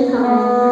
你好